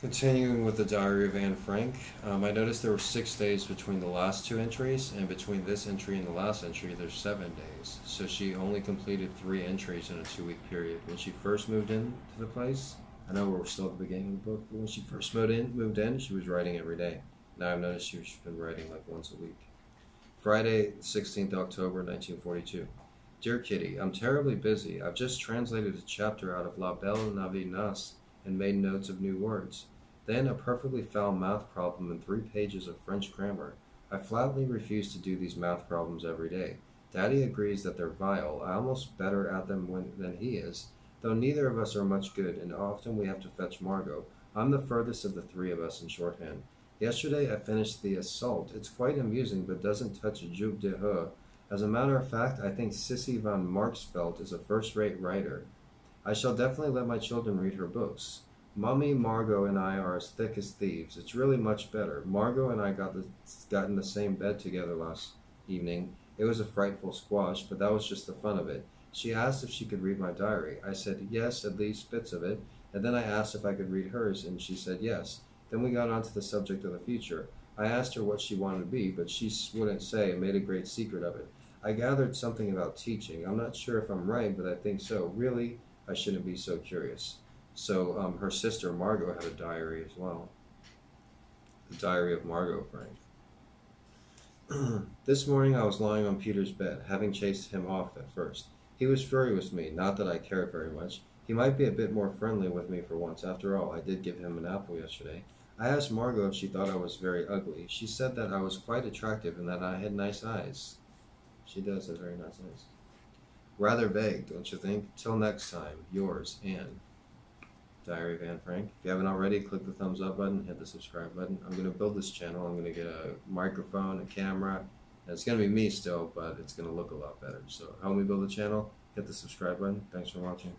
Continuing with the diary of Anne Frank, um, I noticed there were six days between the last two entries, and between this entry and the last entry, there's seven days. So she only completed three entries in a two week period. When she first moved into the place, I know we're still at the beginning of the book, but when she first moved in, moved in, she was writing every day. Now I've noticed she's been writing like once a week. Friday, 16th October, 1942. Dear Kitty, I'm terribly busy. I've just translated a chapter out of La Belle Nivernaise and made notes of new words. Then a perfectly foul math problem and three pages of French grammar. I flatly refuse to do these math problems every day. Daddy agrees that they're vile. I'm almost better at them when, than he is, though neither of us are much good, and often we have to fetch Margot. I'm the furthest of the three of us in shorthand. Yesterday I finished The Assault. It's quite amusing, but doesn't touch Joop de Heu. As a matter of fact, I think Cissy von Marxveldt is a first-rate writer. I shall definitely let my children read her books. Mummy, Margot, and I are as thick as thieves. It's really much better. Margot and I got, the, got in the same bed together last evening. It was a frightful squash, but that was just the fun of it. She asked if she could read my diary. I said yes, at least bits of it, and then I asked if I could read hers, and she said yes. Then we got on to the subject of the future. I asked her what she wanted to be, but she wouldn't say and made a great secret of it. I gathered something about teaching. I'm not sure if I'm right, but I think so. Really, I shouldn't be so curious. So um, her sister Margot had a diary as well. The diary of Margot Frank. this morning I was lying on Peter's bed, having chased him off at first. He was furious with me, not that I cared very much. He might be a bit more friendly with me for once. After all, I did give him an apple yesterday. I asked Margot if she thought I was very ugly. She said that I was quite attractive and that I had nice eyes. She does have very nice eyes. Rather vague, don't you think? Till next time, yours, Anne. Diary Anne Frank. If you haven't already, click the thumbs up button, hit the subscribe button. I'm going to build this channel. I'm going to get a microphone, a camera. And it's going to be me still, but it's going to look a lot better. So help me build the channel, hit the subscribe button. Thanks for watching.